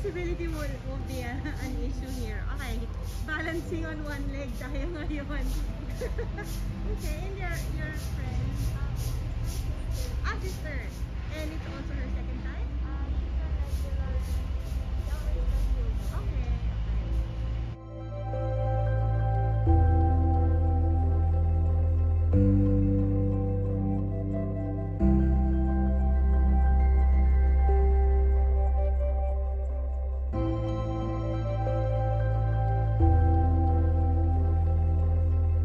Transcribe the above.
flexibility won't, won't be a, an issue here. Okay, balancing on one leg tayo ngayon. okay, and your, your friend? Um, ah, sister. And it's also her second time? Okay. okay.